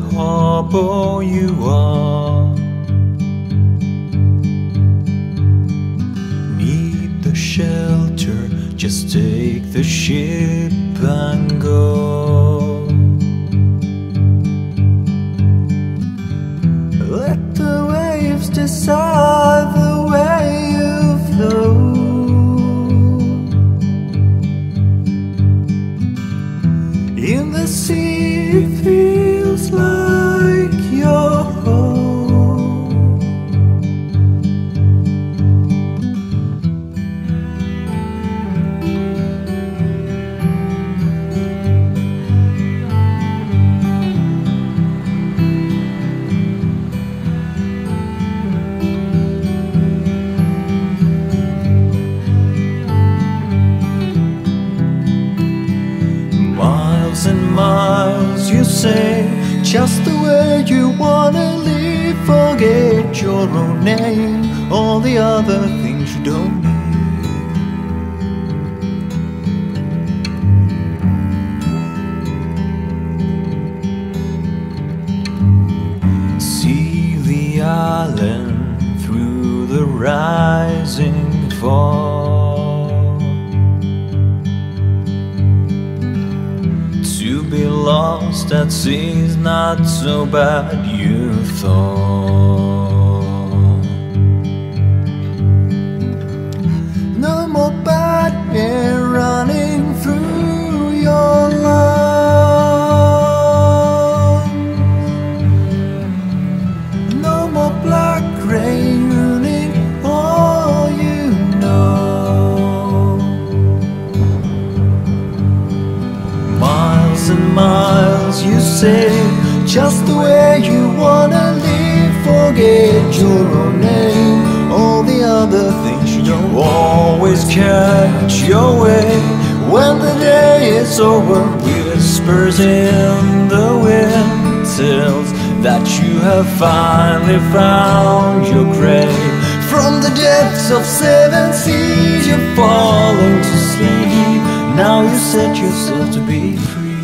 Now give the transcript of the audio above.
all you are. Need the shelter, just take the ship and go. Let the waves decide the way you flow. In the sea, Miles and miles, you say, just the way you wanna live. Forget your own name, all the other things you don't need. See the island through the rising fall. Lost at not so bad, you thought. And miles, you say, just the way you wanna live. Forget your own name, all the other things you don't always catch your way. When the day is over, whispers in the wind tells that you have finally found your grave. From the depths of seven seas, you're falling to sleep. Now you set yourself to be free.